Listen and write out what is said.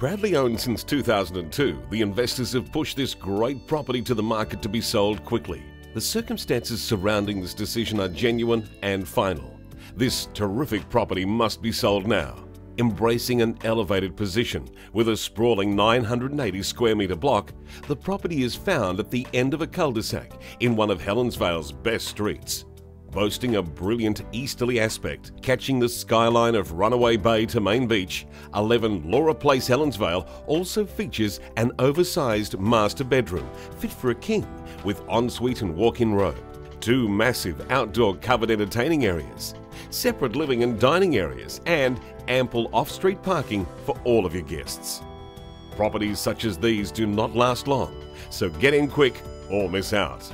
Proudly owned since 2002, the investors have pushed this great property to the market to be sold quickly. The circumstances surrounding this decision are genuine and final. This terrific property must be sold now. Embracing an elevated position with a sprawling 980 square metre block, the property is found at the end of a cul-de-sac in one of Helensvale's best streets boasting a brilliant easterly aspect, catching the skyline of Runaway Bay to Main Beach, 11 Leura Place Helensvale also features an oversized master bedroom fit for a king with ensuite and walk-in robe, two massive outdoor covered entertaining areas, separate living and dining areas, and ample off-street parking for all of your guests. Properties such as these do not last long, so get in quick or miss out.